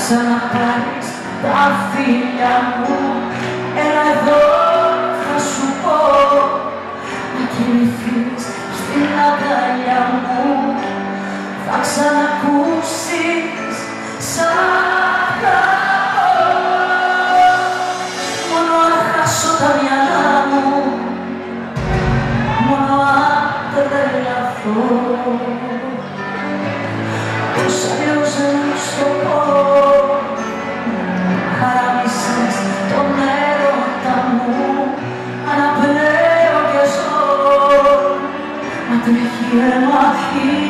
ξαναπάρεις. Τα φίλια μου Έλα εδώ θα σου πω. Να κοιμηθώ here and walk here.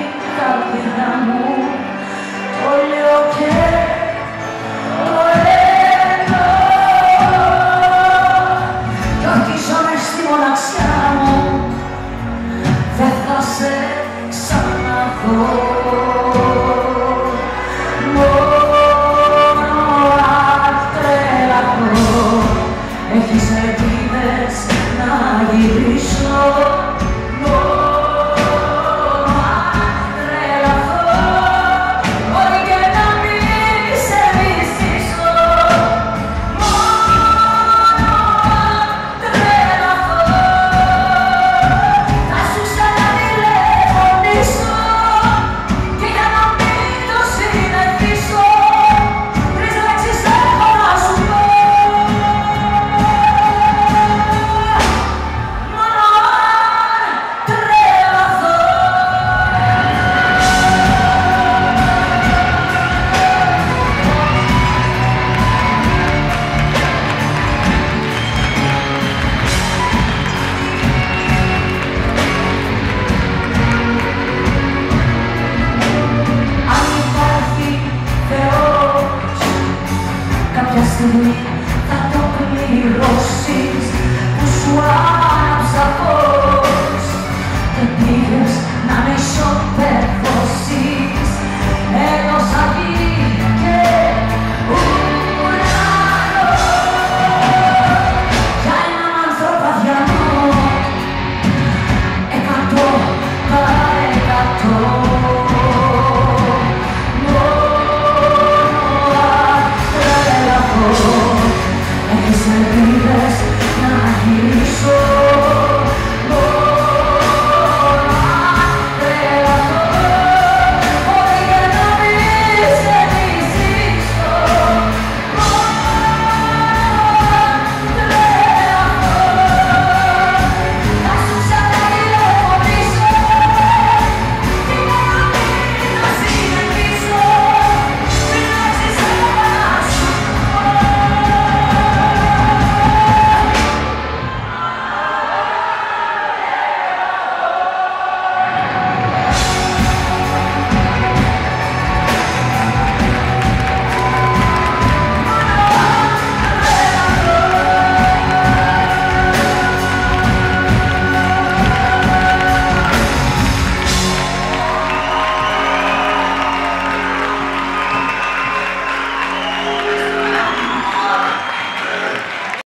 κάποια στιγμή θα το πληρώσεις που σου άψα